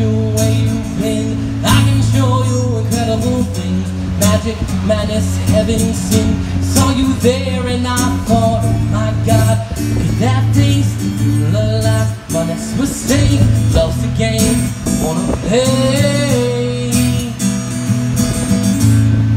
you where you've been. I can show you incredible things. Magic, madness, heaven, sin. Saw you there and I thought, oh my God Could that taste the last My next mistake, Lost the game Wanna play?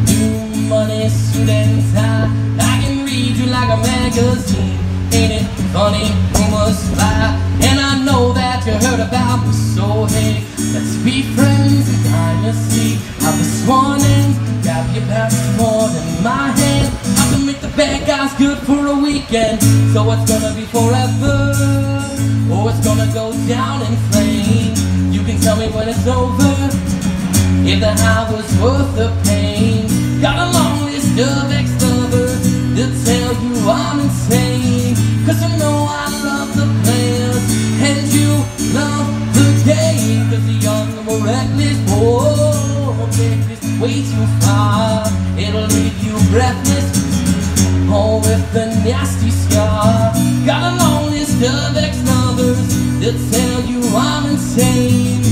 New money, suit and tie I can read you like a magazine. Ain't it funny? Rumors fly. And I know that you heard about me, so hey, let's be friends and dynasty. I'll be sworn in, grab your passport in my hand. I can make the bad guys good for a weekend. So it's gonna be forever, or it's gonna go down in flames. You can tell me when it's over, if the high was worth the pain. Got a long list of ex-lovers that tell you I'm It'll leave you breathless, oh, with the nasty scar. Got a long list of ex-lovers that tell you I'm insane.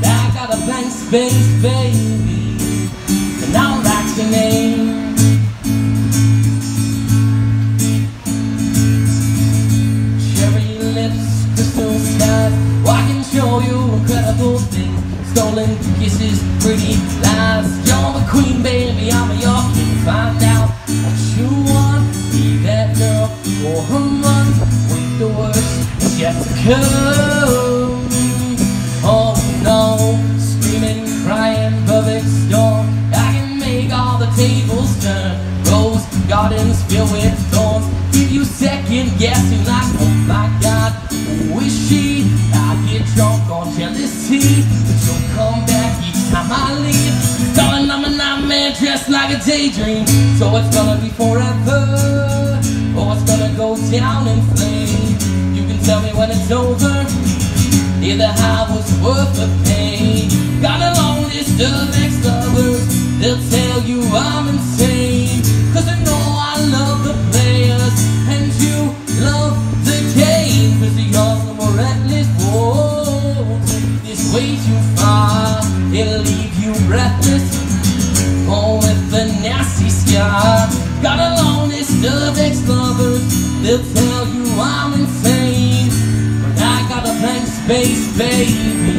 But I got a blank space, baby, and I'll write your name. Cherry lips, crystal skies. Oh, I can show you incredible things. Stolen kisses, pretty lies. You're the queen, baby. I'm your king. Find out what you want. Be that girl a month. Wait, the worst is yet to come. Oh no, screaming, crying, perfect storm. I can make all the tables turn. Rose gardens filled with thorns. Give you second guessing like, oh my God, who is she? I get drunk on jealousy, come back each time I leave. Darling, I'm a nightmare dressed like a daydream. So it's gonna be forever, or it's gonna go down in flames. You can tell me when it's over. If the high was worth the pain Got a long list of ex-lovers They'll tell you I'm insane Oh, with a nasty scar. Got a long of ex-lovers They'll tell you I'm insane. But I got a blank space, baby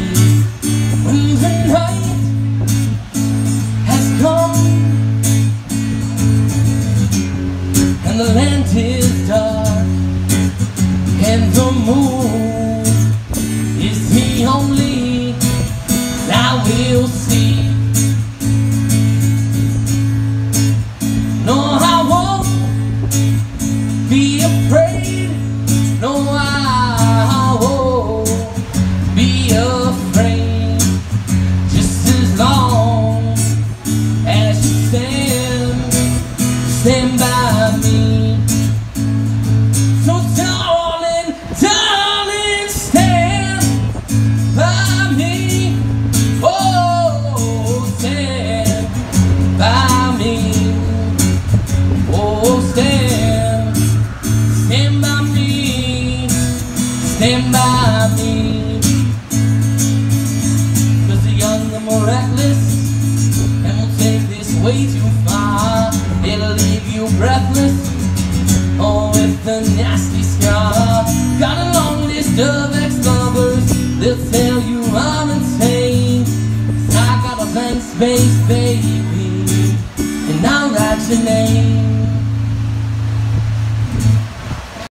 No, I won't be afraid. No, I won't be afraid. Just as long as you stand, stand by me. So, darling, darling, stand by me. Stand by me. Cause the young and more reckless, and will take this way too far. It'll leave you breathless, oh, with a nasty scar. Got a long list of ex-lovers, they'll tell you I'm insane. I got a blank space, baby, and I'll write your name.